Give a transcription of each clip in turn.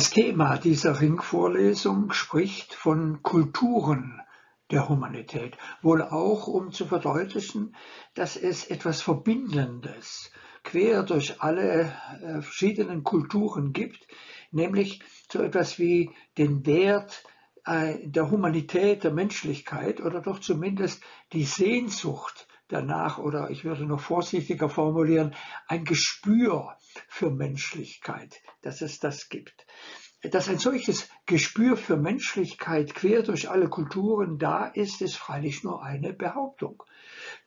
Das Thema dieser Ringvorlesung spricht von Kulturen der Humanität, wohl auch um zu verdeutlichen, dass es etwas Verbindendes quer durch alle äh, verschiedenen Kulturen gibt, nämlich so etwas wie den Wert äh, der Humanität, der Menschlichkeit oder doch zumindest die Sehnsucht danach oder ich würde noch vorsichtiger formulieren, ein Gespür für Menschlichkeit, dass es das gibt. Dass ein solches Gespür für Menschlichkeit quer durch alle Kulturen da ist, ist freilich nur eine Behauptung,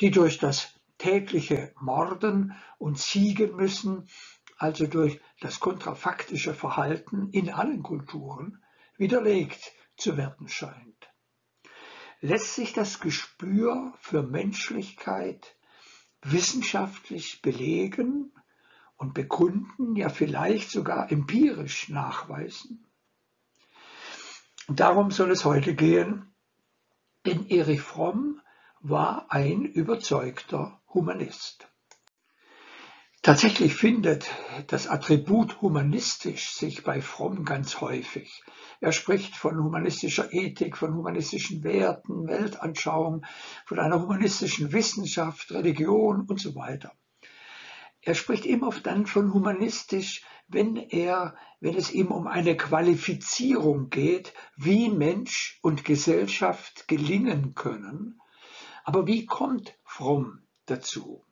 die durch das tägliche Morden und Siegen müssen, also durch das kontrafaktische Verhalten in allen Kulturen, widerlegt zu werden scheint. Lässt sich das Gespür für Menschlichkeit wissenschaftlich belegen und begründen, ja vielleicht sogar empirisch nachweisen? Darum soll es heute gehen, denn Erich Fromm war ein überzeugter Humanist. Tatsächlich findet das Attribut humanistisch sich bei Fromm ganz häufig. Er spricht von humanistischer Ethik, von humanistischen Werten, Weltanschauung, von einer humanistischen Wissenschaft, Religion und so weiter. Er spricht immer dann von humanistisch, wenn er, wenn es ihm um eine Qualifizierung geht, wie Mensch und Gesellschaft gelingen können. Aber wie kommt Fromm dazu?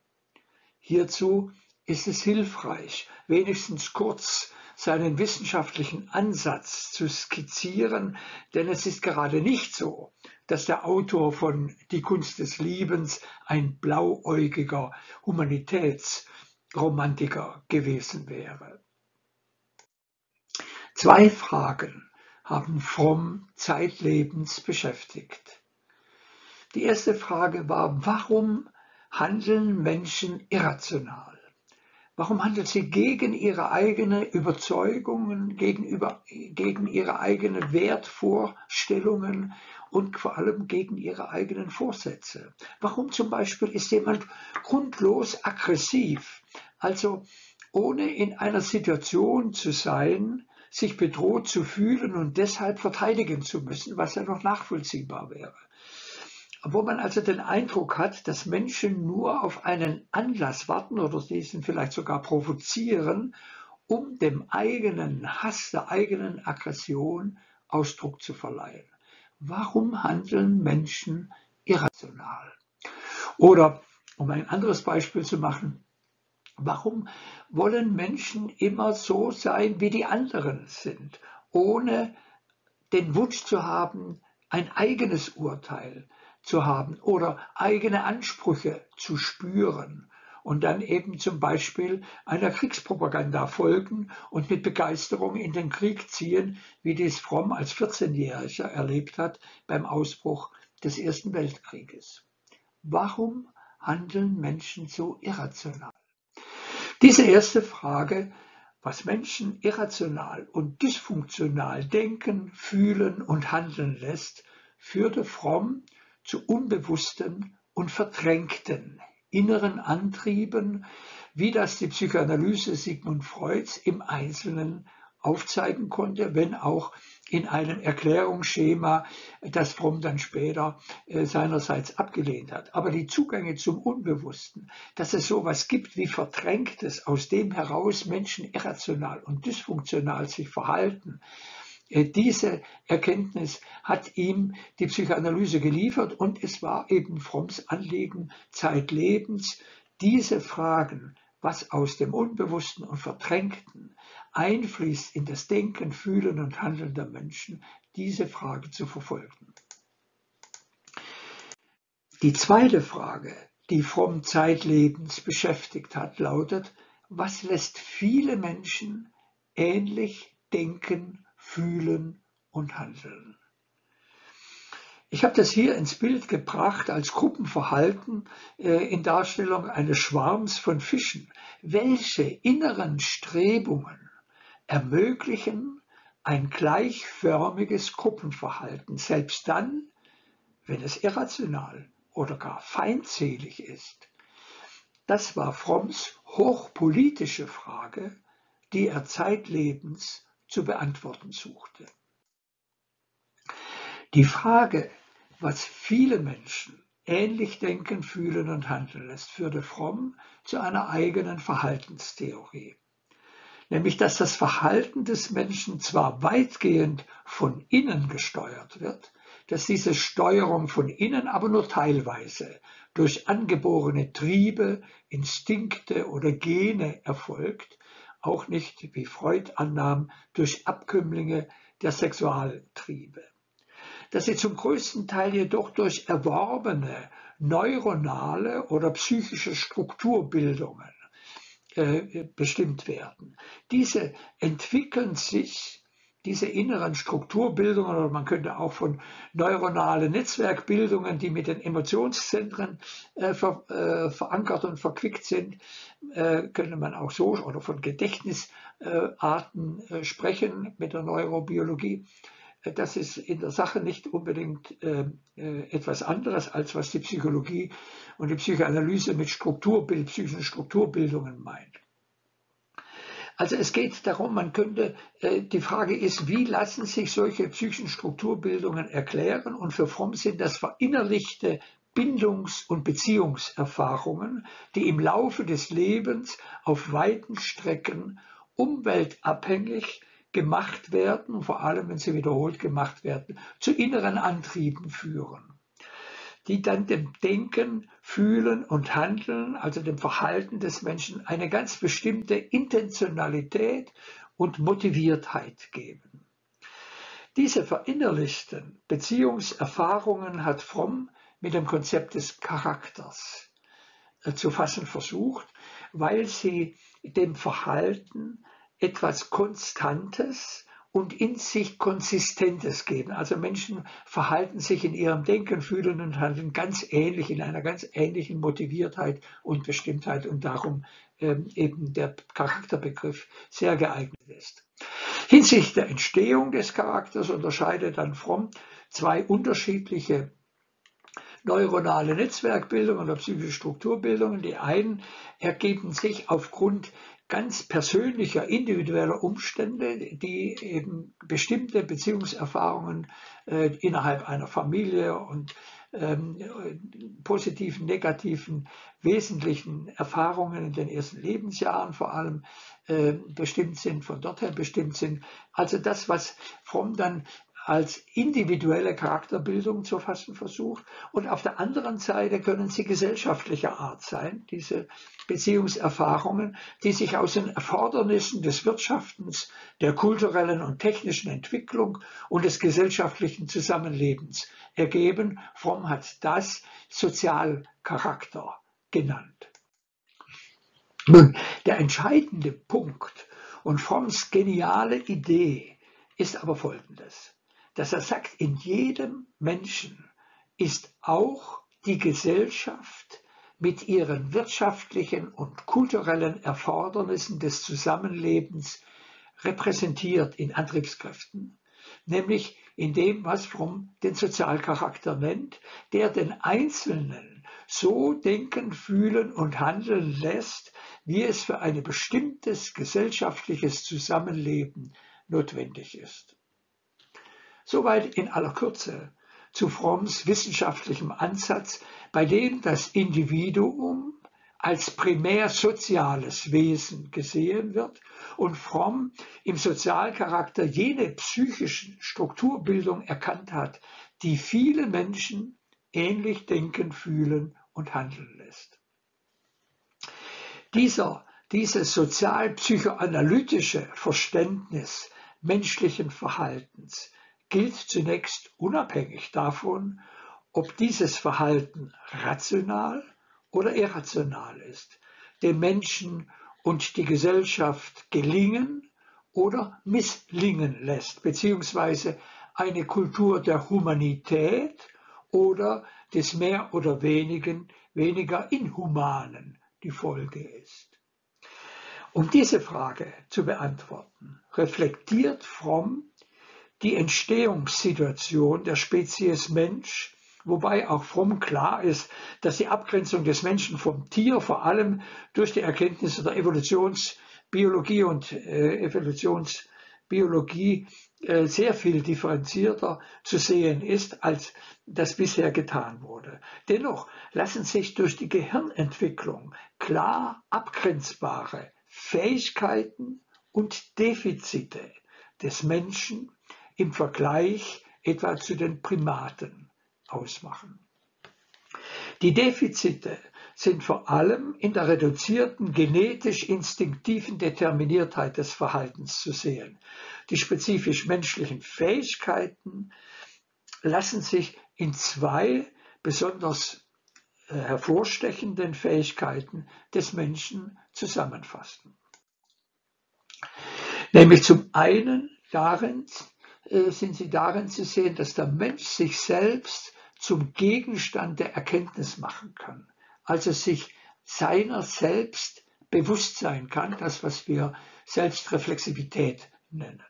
Hierzu ist es hilfreich, wenigstens kurz seinen wissenschaftlichen Ansatz zu skizzieren, denn es ist gerade nicht so, dass der Autor von Die Kunst des Liebens ein blauäugiger Humanitätsromantiker gewesen wäre. Zwei Fragen haben Fromm zeitlebens beschäftigt. Die erste Frage war, warum handeln Menschen irrational? Warum handelt sie gegen ihre eigenen Überzeugungen, gegenüber, gegen ihre eigenen Wertvorstellungen und vor allem gegen ihre eigenen Vorsätze? Warum zum Beispiel ist jemand grundlos aggressiv, also ohne in einer Situation zu sein, sich bedroht zu fühlen und deshalb verteidigen zu müssen, was ja noch nachvollziehbar wäre? Wo man also den Eindruck hat, dass Menschen nur auf einen Anlass warten oder diesen vielleicht sogar provozieren, um dem eigenen Hass, der eigenen Aggression Ausdruck zu verleihen. Warum handeln Menschen irrational? Oder, um ein anderes Beispiel zu machen, warum wollen Menschen immer so sein, wie die anderen sind, ohne den Wunsch zu haben, ein eigenes Urteil, zu haben oder eigene Ansprüche zu spüren und dann eben zum Beispiel einer Kriegspropaganda folgen und mit Begeisterung in den Krieg ziehen, wie dies Fromm als 14-Jähriger erlebt hat beim Ausbruch des Ersten Weltkrieges. Warum handeln Menschen so irrational? Diese erste Frage, was Menschen irrational und dysfunktional denken, fühlen und handeln lässt, führte Fromm zu unbewussten und verdrängten inneren Antrieben, wie das die Psychoanalyse Sigmund Freuds im Einzelnen aufzeigen konnte, wenn auch in einem Erklärungsschema, das Fromm dann später äh, seinerseits abgelehnt hat. Aber die Zugänge zum Unbewussten, dass es sowas gibt wie Verdrängtes, aus dem heraus Menschen irrational und dysfunktional sich verhalten, diese Erkenntnis hat ihm die Psychoanalyse geliefert und es war eben Fromms Anliegen zeitlebens, diese Fragen, was aus dem Unbewussten und Verdrängten einfließt in das Denken, Fühlen und Handeln der Menschen, diese Frage zu verfolgen. Die zweite Frage, die Fromm zeitlebens beschäftigt hat, lautet, was lässt viele Menschen ähnlich denken fühlen und handeln. Ich habe das hier ins Bild gebracht als Gruppenverhalten äh, in Darstellung eines Schwarms von Fischen. Welche inneren Strebungen ermöglichen ein gleichförmiges Gruppenverhalten, selbst dann, wenn es irrational oder gar feindselig ist? Das war Fromms hochpolitische Frage, die er zeitlebens zu beantworten suchte. Die Frage, was viele Menschen ähnlich denken, fühlen und handeln lässt, führte Fromm zu einer eigenen Verhaltenstheorie. Nämlich, dass das Verhalten des Menschen zwar weitgehend von innen gesteuert wird, dass diese Steuerung von innen aber nur teilweise durch angeborene Triebe, Instinkte oder Gene erfolgt, auch nicht, wie Freud annahm, durch Abkömmlinge der Sexualtriebe. Dass sie zum größten Teil jedoch durch erworbene neuronale oder psychische Strukturbildungen äh, bestimmt werden. Diese entwickeln sich diese inneren Strukturbildungen oder man könnte auch von neuronalen Netzwerkbildungen, die mit den Emotionszentren äh, ver, äh, verankert und verquickt sind, äh, könnte man auch so oder von Gedächtnisarten äh, sprechen mit der Neurobiologie. Äh, das ist in der Sache nicht unbedingt äh, etwas anderes, als was die Psychologie und die Psychoanalyse mit Strukturbild, psychischen Strukturbildungen meint. Also es geht darum, man könnte, äh, die Frage ist, wie lassen sich solche psychischen Strukturbildungen erklären? Und für Fromm sind das verinnerlichte Bindungs- und Beziehungserfahrungen, die im Laufe des Lebens auf weiten Strecken umweltabhängig gemacht werden, vor allem wenn sie wiederholt gemacht werden, zu inneren Antrieben führen die dann dem Denken, Fühlen und Handeln, also dem Verhalten des Menschen, eine ganz bestimmte Intentionalität und Motiviertheit geben. Diese verinnerlichten Beziehungserfahrungen hat Fromm mit dem Konzept des Charakters äh, zu fassen versucht, weil sie dem Verhalten etwas Konstantes und in sich Konsistentes geben. Also Menschen verhalten sich in ihrem Denken, Fühlen und Handeln ganz ähnlich, in einer ganz ähnlichen Motiviertheit und Bestimmtheit und darum ähm, eben der Charakterbegriff sehr geeignet ist. Hinsichtlich der Entstehung des Charakters unterscheidet dann Fromm zwei unterschiedliche neuronale Netzwerkbildungen oder psychische Strukturbildungen. Die einen ergeben sich aufgrund ganz persönlicher, individueller Umstände, die eben bestimmte Beziehungserfahrungen äh, innerhalb einer Familie und ähm, positiven, negativen, wesentlichen Erfahrungen in den ersten Lebensjahren vor allem äh, bestimmt sind, von dort her bestimmt sind. Also das, was Fromm dann als individuelle Charakterbildung zu fassen versucht. Und auf der anderen Seite können sie gesellschaftlicher Art sein, diese Beziehungserfahrungen, die sich aus den Erfordernissen des Wirtschaftens, der kulturellen und technischen Entwicklung und des gesellschaftlichen Zusammenlebens ergeben. Fromm hat das Sozialcharakter genannt. Nun, der entscheidende Punkt und Fromms geniale Idee ist aber folgendes dass er sagt, in jedem Menschen ist auch die Gesellschaft mit ihren wirtschaftlichen und kulturellen Erfordernissen des Zusammenlebens repräsentiert in Antriebskräften, nämlich in dem, was Fromm den Sozialcharakter nennt, der den Einzelnen so denken, fühlen und handeln lässt, wie es für ein bestimmtes gesellschaftliches Zusammenleben notwendig ist. Soweit in aller Kürze zu Fromms wissenschaftlichem Ansatz, bei dem das Individuum als primär soziales Wesen gesehen wird und Fromm im Sozialcharakter jene psychische Strukturbildung erkannt hat, die viele Menschen ähnlich denken, fühlen und handeln lässt. Dieser, dieses sozialpsychoanalytische Verständnis menschlichen Verhaltens gilt zunächst unabhängig davon, ob dieses Verhalten rational oder irrational ist, dem Menschen und die Gesellschaft gelingen oder misslingen lässt, beziehungsweise eine Kultur der Humanität oder des mehr oder wenigen, weniger Inhumanen die Folge ist. Um diese Frage zu beantworten, reflektiert Fromm die Entstehungssituation der Spezies Mensch, wobei auch fromm klar ist, dass die Abgrenzung des Menschen vom Tier vor allem durch die Erkenntnisse der Evolutionsbiologie und äh, Evolutionsbiologie Biologie äh, sehr viel differenzierter zu sehen ist, als das bisher getan wurde. Dennoch lassen sich durch die Gehirnentwicklung klar abgrenzbare Fähigkeiten und Defizite des Menschen im Vergleich etwa zu den Primaten ausmachen. Die Defizite sind vor allem in der reduzierten genetisch-instinktiven Determiniertheit des Verhaltens zu sehen. Die spezifisch menschlichen Fähigkeiten lassen sich in zwei besonders äh, hervorstechenden Fähigkeiten des Menschen zusammenfassen. Nämlich zum einen darin, sind sie darin zu sehen, dass der Mensch sich selbst zum Gegenstand der Erkenntnis machen kann also sich seiner selbst bewusst sein kann, das, was wir Selbstreflexivität nennen.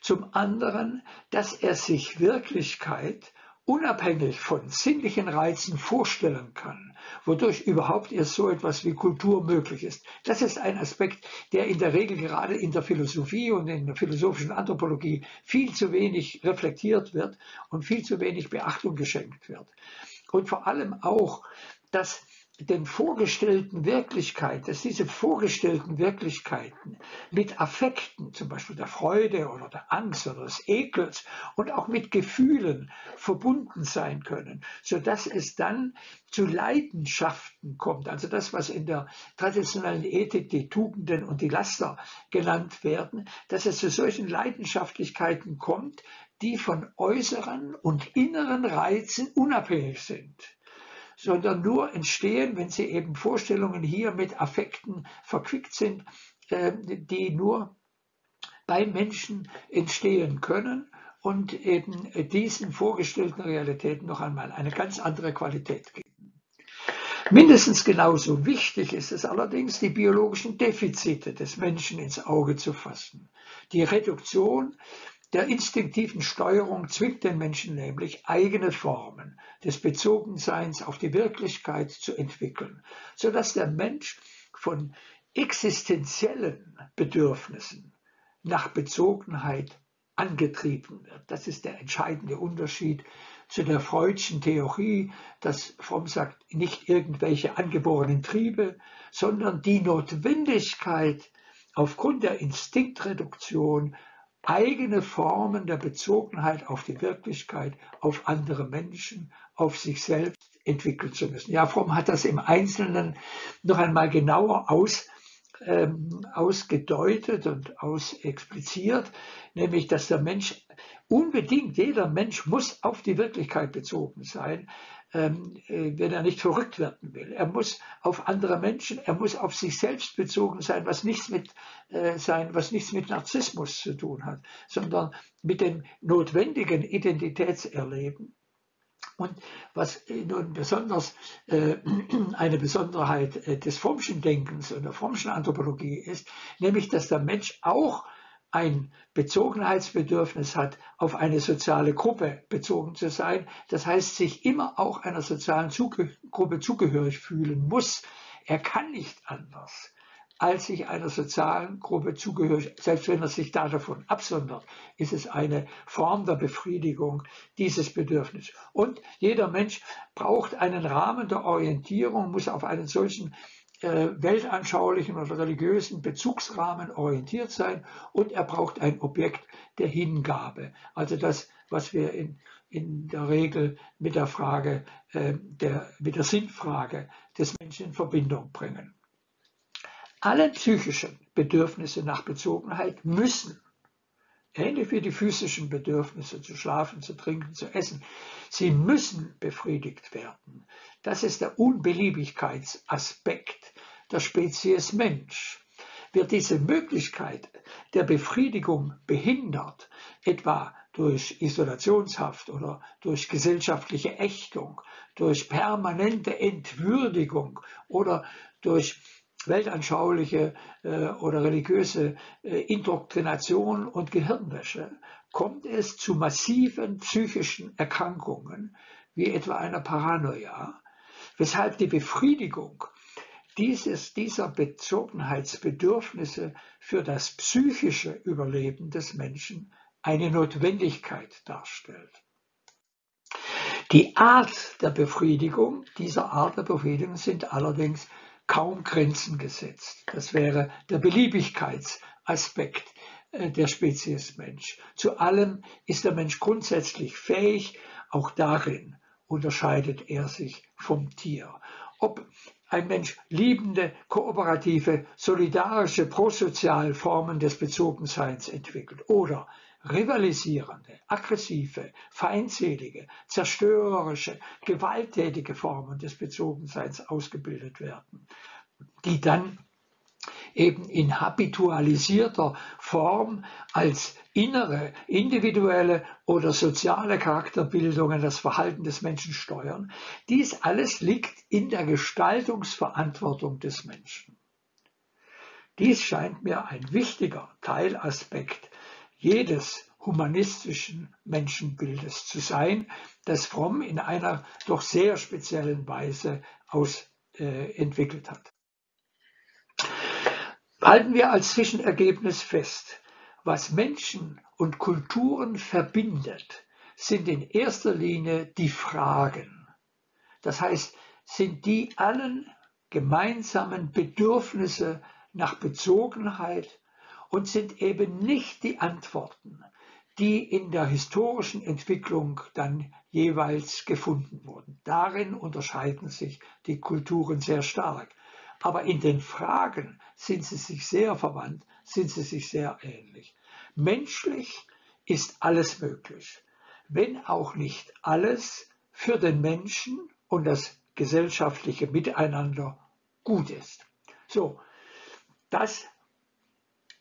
Zum anderen, dass er sich Wirklichkeit unabhängig von sinnlichen Reizen vorstellen kann, wodurch überhaupt erst so etwas wie Kultur möglich ist. Das ist ein Aspekt, der in der Regel gerade in der Philosophie und in der philosophischen Anthropologie viel zu wenig reflektiert wird und viel zu wenig Beachtung geschenkt wird. Und vor allem auch dass den vorgestellten Wirklichkeit, dass diese vorgestellten Wirklichkeiten mit Affekten, zum Beispiel der Freude oder der Angst oder des Ekels und auch mit Gefühlen verbunden sein können, so dass es dann zu Leidenschaften kommt. Also das, was in der traditionellen Ethik die Tugenden und die Laster genannt werden, dass es zu solchen Leidenschaftlichkeiten kommt, die von äußeren und inneren Reizen unabhängig sind sondern nur entstehen, wenn sie eben Vorstellungen hier mit Affekten verquickt sind, äh, die nur bei Menschen entstehen können und eben diesen vorgestellten Realitäten noch einmal eine ganz andere Qualität geben. Mindestens genauso wichtig ist es allerdings, die biologischen Defizite des Menschen ins Auge zu fassen. Die Reduktion der instinktiven Steuerung zwingt den Menschen nämlich, eigene Formen des Bezogenseins auf die Wirklichkeit zu entwickeln, sodass der Mensch von existenziellen Bedürfnissen nach Bezogenheit angetrieben wird. Das ist der entscheidende Unterschied zu der Freudschen Theorie, dass Fromm sagt, nicht irgendwelche angeborenen Triebe, sondern die Notwendigkeit aufgrund der Instinktreduktion eigene Formen der Bezogenheit auf die Wirklichkeit, auf andere Menschen, auf sich selbst entwickeln zu müssen. Ja, Fromm hat das im Einzelnen noch einmal genauer aus, ähm, ausgedeutet und ausexpliziert, nämlich dass der Mensch unbedingt, jeder Mensch muss auf die Wirklichkeit bezogen sein, wenn er nicht verrückt werden will. Er muss auf andere Menschen, er muss auf sich selbst bezogen sein, was nichts mit äh, sein, was nichts mit Narzissmus zu tun hat, sondern mit dem notwendigen Identitätserleben. Und was nun besonders äh, eine Besonderheit äh, des Frommschen Denkens und der Frommschen Anthropologie ist, nämlich dass der Mensch auch ein Bezogenheitsbedürfnis hat, auf eine soziale Gruppe bezogen zu sein. Das heißt, sich immer auch einer sozialen Zuge Gruppe zugehörig fühlen muss. Er kann nicht anders, als sich einer sozialen Gruppe zugehörig, selbst wenn er sich da davon absondert, ist es eine Form der Befriedigung dieses Bedürfnisses. Und jeder Mensch braucht einen Rahmen der Orientierung, muss auf einen solchen äh, weltanschaulichen oder religiösen Bezugsrahmen orientiert sein und er braucht ein Objekt der Hingabe. Also das, was wir in, in der Regel mit der Frage, äh, der, mit der Sinnfrage des Menschen in Verbindung bringen. Alle psychischen Bedürfnisse nach Bezogenheit müssen ähnlich wie die physischen Bedürfnisse zu schlafen, zu trinken, zu essen. Sie müssen befriedigt werden. Das ist der Unbeliebigkeitsaspekt der Spezies Mensch. Wird diese Möglichkeit der Befriedigung behindert, etwa durch Isolationshaft oder durch gesellschaftliche Ächtung, durch permanente Entwürdigung oder durch weltanschauliche äh, oder religiöse äh, Indoktrination und Gehirnwäsche kommt es zu massiven psychischen Erkrankungen, wie etwa einer Paranoia, weshalb die Befriedigung dieses, dieser Bezogenheitsbedürfnisse für das psychische Überleben des Menschen eine Notwendigkeit darstellt. Die Art der Befriedigung, dieser Art der Befriedigung sind allerdings kaum Grenzen gesetzt. Das wäre der Beliebigkeitsaspekt äh, der Spezies Mensch. Zu allem ist der Mensch grundsätzlich fähig, auch darin unterscheidet er sich vom Tier. Ob ein Mensch liebende, kooperative, solidarische, prosoziale Formen des Bezogenseins entwickelt oder rivalisierende, aggressive, feindselige, zerstörerische, gewalttätige Formen des Bezogenseins ausgebildet werden, die dann eben in habitualisierter Form als innere, individuelle oder soziale Charakterbildungen das Verhalten des Menschen steuern. Dies alles liegt in der Gestaltungsverantwortung des Menschen. Dies scheint mir ein wichtiger Teilaspekt jedes humanistischen Menschenbildes zu sein, das Fromm in einer doch sehr speziellen Weise ausentwickelt äh, hat. Halten wir als Zwischenergebnis fest, was Menschen und Kulturen verbindet, sind in erster Linie die Fragen. Das heißt, sind die allen gemeinsamen Bedürfnisse nach Bezogenheit und sind eben nicht die Antworten, die in der historischen Entwicklung dann jeweils gefunden wurden. Darin unterscheiden sich die Kulturen sehr stark. Aber in den Fragen sind sie sich sehr verwandt, sind sie sich sehr ähnlich. Menschlich ist alles möglich, wenn auch nicht alles für den Menschen und das gesellschaftliche Miteinander gut ist. So, das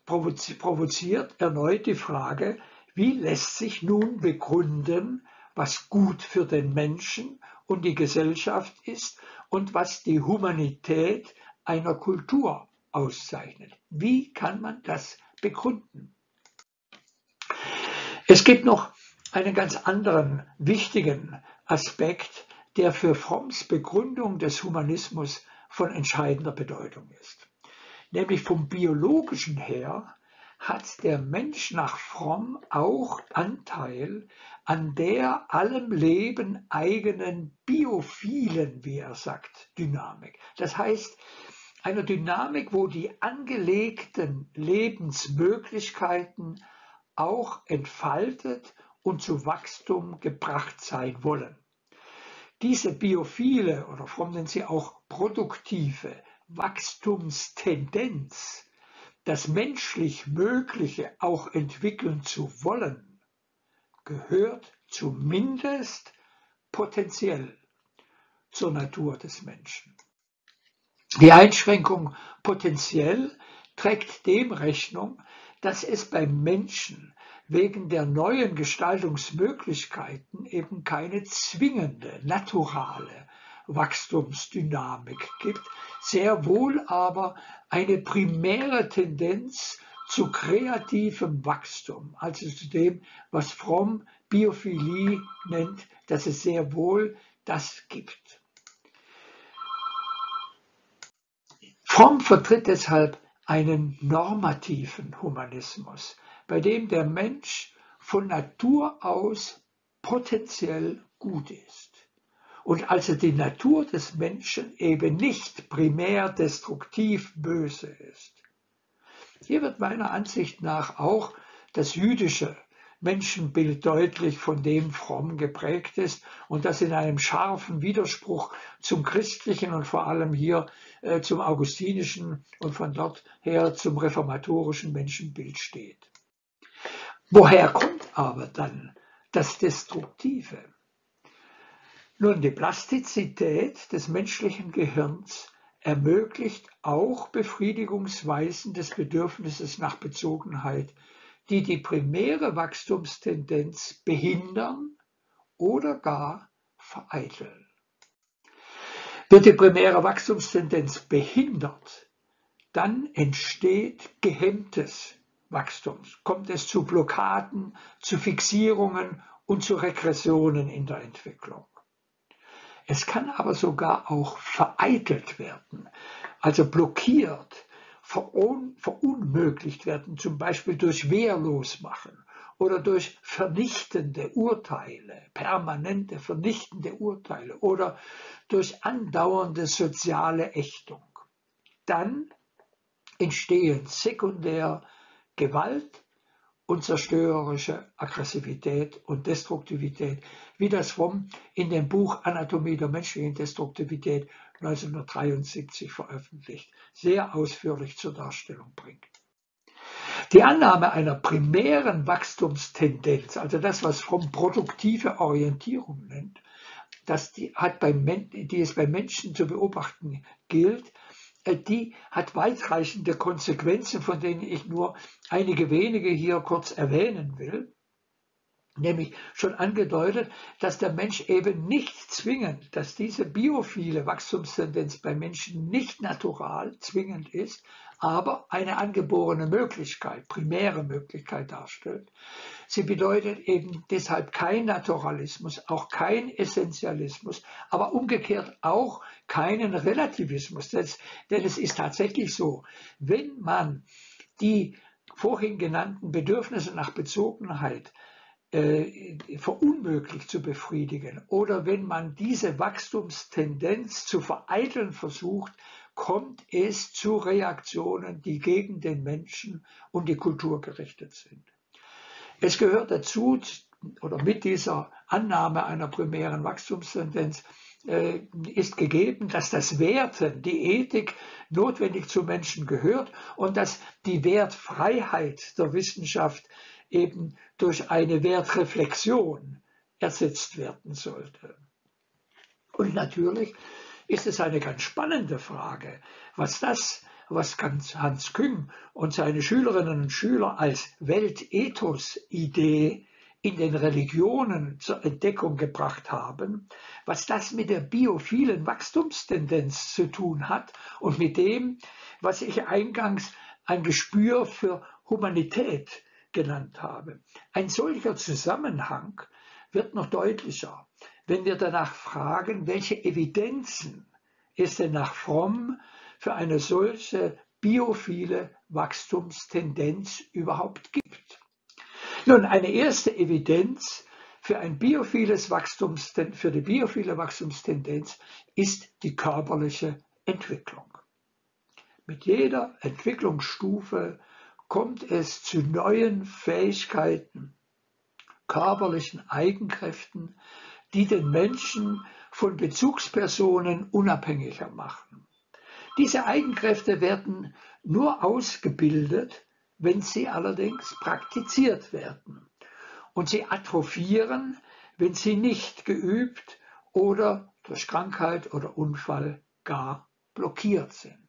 provoziert erneut die Frage, wie lässt sich nun begründen, was gut für den Menschen und die Gesellschaft ist und was die Humanität einer Kultur auszeichnet. Wie kann man das begründen? Es gibt noch einen ganz anderen wichtigen Aspekt, der für Fromms Begründung des Humanismus von entscheidender Bedeutung ist. Nämlich vom biologischen her hat der Mensch nach Fromm auch Anteil an der allem Leben eigenen biophilen, wie er sagt, Dynamik. Das heißt, einer Dynamik, wo die angelegten Lebensmöglichkeiten auch entfaltet und zu Wachstum gebracht sein wollen. Diese biophile oder fromm nennen sie auch produktive Wachstumstendenz, das menschlich Mögliche auch entwickeln zu wollen, gehört zumindest potenziell zur Natur des Menschen. Die Einschränkung potenziell trägt dem Rechnung, dass es beim Menschen wegen der neuen Gestaltungsmöglichkeiten eben keine zwingende, naturale Wachstumsdynamik gibt, sehr wohl aber eine primäre Tendenz zu kreativem Wachstum, also zu dem, was Fromm Biophilie nennt, dass es sehr wohl das gibt. Fromm vertritt deshalb einen normativen Humanismus, bei dem der Mensch von Natur aus potenziell gut ist und also die Natur des Menschen eben nicht primär destruktiv böse ist. Hier wird meiner Ansicht nach auch das jüdische Menschenbild deutlich von dem fromm geprägt ist und das in einem scharfen Widerspruch zum christlichen und vor allem hier äh, zum augustinischen und von dort her zum reformatorischen Menschenbild steht. Woher kommt aber dann das Destruktive? Nun, die Plastizität des menschlichen Gehirns ermöglicht auch Befriedigungsweisen des Bedürfnisses nach Bezogenheit die die primäre Wachstumstendenz behindern oder gar vereiteln. Wird die primäre Wachstumstendenz behindert, dann entsteht gehemmtes Wachstum, kommt es zu Blockaden, zu Fixierungen und zu Regressionen in der Entwicklung. Es kann aber sogar auch vereitelt werden, also blockiert, verunmöglicht werden, zum Beispiel durch Wehrlosmachen oder durch vernichtende Urteile, permanente vernichtende Urteile oder durch andauernde soziale Ächtung. Dann entstehen sekundär Gewalt und zerstörerische Aggressivität und Destruktivität, wie das Fromm in dem Buch Anatomie der menschlichen Destruktivität 1973 veröffentlicht, sehr ausführlich zur Darstellung bringt. Die Annahme einer primären Wachstumstendenz, also das, was Fromm produktive Orientierung nennt, das die, hat beim, die es bei Menschen zu beobachten gilt, die hat weitreichende Konsequenzen, von denen ich nur einige wenige hier kurz erwähnen will. Nämlich schon angedeutet, dass der Mensch eben nicht zwingend, dass diese biophile Wachstumstendenz bei Menschen nicht natural zwingend ist, aber eine angeborene Möglichkeit, primäre Möglichkeit darstellt. Sie bedeutet eben deshalb kein Naturalismus, auch kein Essentialismus, aber umgekehrt auch keinen Relativismus. Denn es ist tatsächlich so, wenn man die vorhin genannten Bedürfnisse nach Bezogenheit äh, verunmöglicht zu befriedigen oder wenn man diese Wachstumstendenz zu vereiteln versucht, kommt es zu Reaktionen, die gegen den Menschen und die Kultur gerichtet sind. Es gehört dazu, oder mit dieser Annahme einer primären Wachstumstendenz ist gegeben, dass das Werten, die Ethik notwendig zu Menschen gehört und dass die Wertfreiheit der Wissenschaft eben durch eine Wertreflexion ersetzt werden sollte. Und natürlich ist es eine ganz spannende Frage, was das, was Hans Küng und seine Schülerinnen und Schüler als Weltethos-Idee in den Religionen zur Entdeckung gebracht haben, was das mit der biophilen Wachstumstendenz zu tun hat und mit dem, was ich eingangs ein Gespür für Humanität genannt habe. Ein solcher Zusammenhang wird noch deutlicher, wenn wir danach fragen, welche Evidenzen es denn nach Fromm für eine solche biophile Wachstumstendenz überhaupt gibt. Nun, eine erste Evidenz für, ein biophiles für die biophile Wachstumstendenz ist die körperliche Entwicklung. Mit jeder Entwicklungsstufe kommt es zu neuen Fähigkeiten, körperlichen Eigenkräften, die den Menschen von Bezugspersonen unabhängiger machen. Diese Eigenkräfte werden nur ausgebildet, wenn sie allerdings praktiziert werden. Und sie atrophieren, wenn sie nicht geübt oder durch Krankheit oder Unfall gar blockiert sind.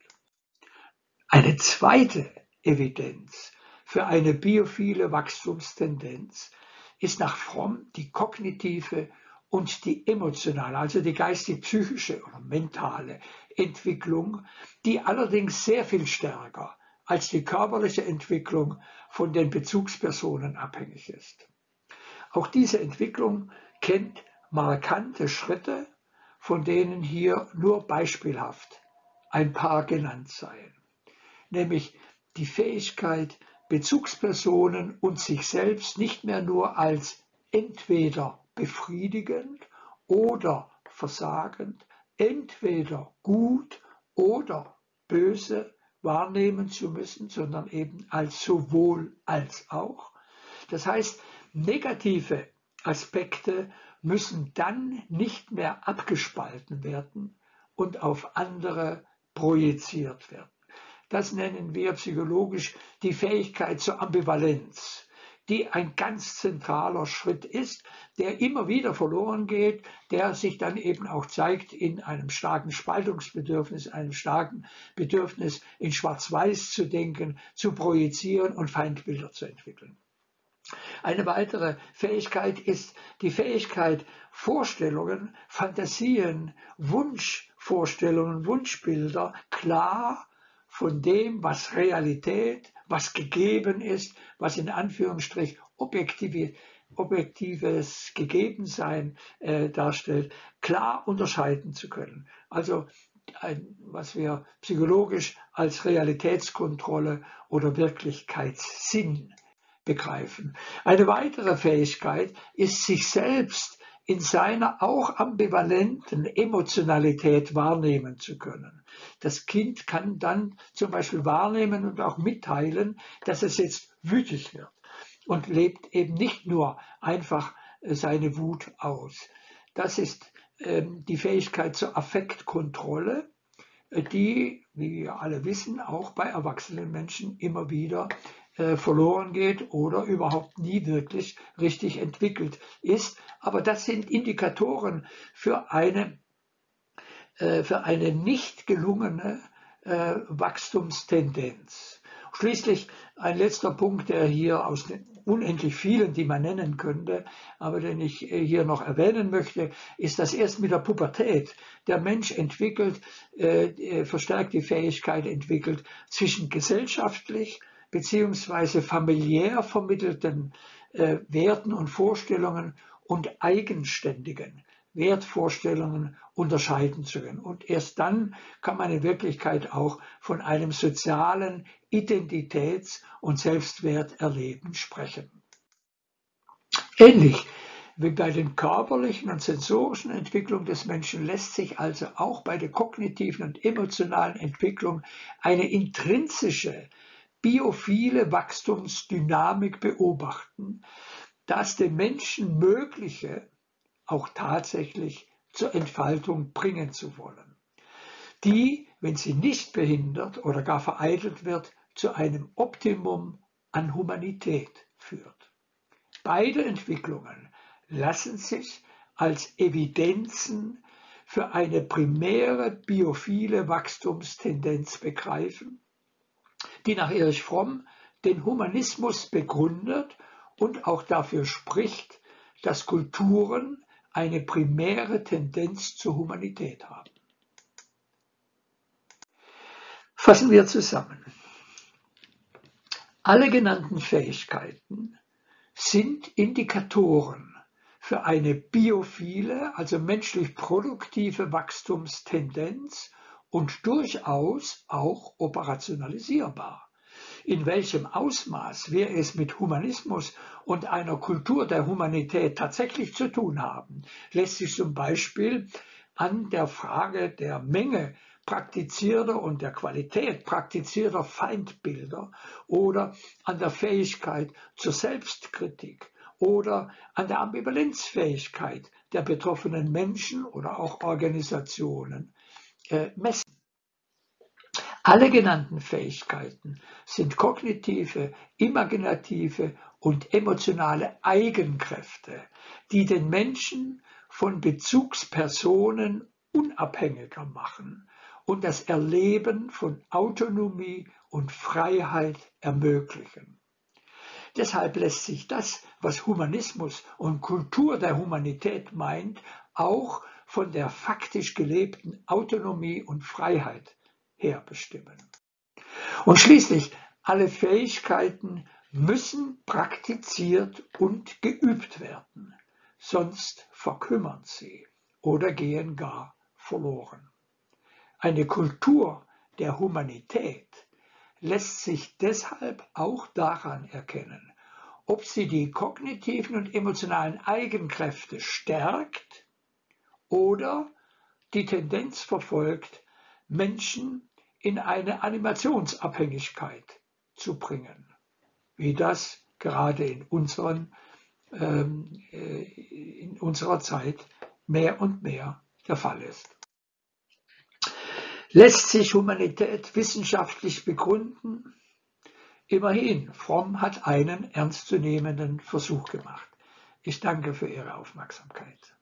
Eine zweite Evidenz für eine biophile Wachstumstendenz ist nach Fromm die kognitive und die emotionale, also die geistig-psychische oder mentale Entwicklung, die allerdings sehr viel stärker als die körperliche Entwicklung von den Bezugspersonen abhängig ist. Auch diese Entwicklung kennt markante Schritte, von denen hier nur beispielhaft ein paar genannt seien, nämlich die Fähigkeit, Bezugspersonen und sich selbst nicht mehr nur als entweder befriedigend oder versagend, entweder gut oder böse wahrnehmen zu müssen, sondern eben als sowohl als auch. Das heißt, negative Aspekte müssen dann nicht mehr abgespalten werden und auf andere projiziert werden. Das nennen wir psychologisch die Fähigkeit zur Ambivalenz, die ein ganz zentraler Schritt ist, der immer wieder verloren geht, der sich dann eben auch zeigt in einem starken Spaltungsbedürfnis, einem starken Bedürfnis, in Schwarz-Weiß zu denken, zu projizieren und Feindbilder zu entwickeln. Eine weitere Fähigkeit ist die Fähigkeit, Vorstellungen, Fantasien, Wunschvorstellungen, Wunschbilder klar von dem, was Realität, was gegeben ist, was in Anführungsstrich objektiv, objektives Gegebensein äh, darstellt, klar unterscheiden zu können. Also ein, was wir psychologisch als Realitätskontrolle oder Wirklichkeitssinn begreifen. Eine weitere Fähigkeit ist, sich selbst in seiner auch ambivalenten Emotionalität wahrnehmen zu können. Das Kind kann dann zum Beispiel wahrnehmen und auch mitteilen, dass es jetzt wütig wird und lebt eben nicht nur einfach äh, seine Wut aus. Das ist ähm, die Fähigkeit zur Affektkontrolle, äh, die, wie wir alle wissen, auch bei erwachsenen Menschen immer wieder verloren geht oder überhaupt nie wirklich richtig entwickelt ist. Aber das sind Indikatoren für eine, für eine nicht gelungene Wachstumstendenz. Schließlich ein letzter Punkt, der hier aus den unendlich vielen, die man nennen könnte, aber den ich äh, hier noch erwähnen möchte, ist, dass erst mit der Pubertät der Mensch entwickelt, äh, äh, verstärkt die Fähigkeit entwickelt, zwischen gesellschaftlich beziehungsweise familiär vermittelten äh, Werten und Vorstellungen und eigenständigen Wertvorstellungen unterscheiden zu können. Und erst dann kann man in Wirklichkeit auch von einem sozialen Identitäts- und Selbstwerterleben sprechen. Ähnlich wie bei den körperlichen und sensorischen Entwicklungen des Menschen lässt sich also auch bei der kognitiven und emotionalen Entwicklung eine intrinsische biophile Wachstumsdynamik beobachten, das dem Menschen mögliche auch tatsächlich zur Entfaltung bringen zu wollen, die, wenn sie nicht behindert oder gar vereitelt wird, zu einem Optimum an Humanität führt. Beide Entwicklungen lassen sich als Evidenzen für eine primäre biophile Wachstumstendenz begreifen, die nach Erich Fromm den Humanismus begründet und auch dafür spricht, dass Kulturen eine primäre Tendenz zur Humanität haben. Fassen wir zusammen. Alle genannten Fähigkeiten sind Indikatoren für eine biophile, also menschlich produktive Wachstumstendenz und durchaus auch operationalisierbar. In welchem Ausmaß wir es mit Humanismus und einer Kultur der Humanität tatsächlich zu tun haben, lässt sich zum Beispiel an der Frage der Menge praktizierter und der Qualität praktizierter Feindbilder oder an der Fähigkeit zur Selbstkritik oder an der Ambivalenzfähigkeit der betroffenen Menschen oder auch Organisationen äh, messen. Alle genannten Fähigkeiten sind kognitive, imaginative und emotionale Eigenkräfte, die den Menschen von Bezugspersonen unabhängiger machen und das Erleben von Autonomie und Freiheit ermöglichen. Deshalb lässt sich das, was Humanismus und Kultur der Humanität meint, auch von der faktisch gelebten Autonomie und Freiheit herbestimmen. Und schließlich, alle Fähigkeiten müssen praktiziert und geübt werden, sonst verkümmern sie oder gehen gar verloren. Eine Kultur der Humanität lässt sich deshalb auch daran erkennen, ob sie die kognitiven und emotionalen Eigenkräfte stärkt oder die Tendenz verfolgt, Menschen in eine Animationsabhängigkeit zu bringen, wie das gerade in, unseren, ähm, äh, in unserer Zeit mehr und mehr der Fall ist. Lässt sich Humanität wissenschaftlich begründen? Immerhin, Fromm hat einen ernstzunehmenden Versuch gemacht. Ich danke für Ihre Aufmerksamkeit.